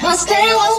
I stay one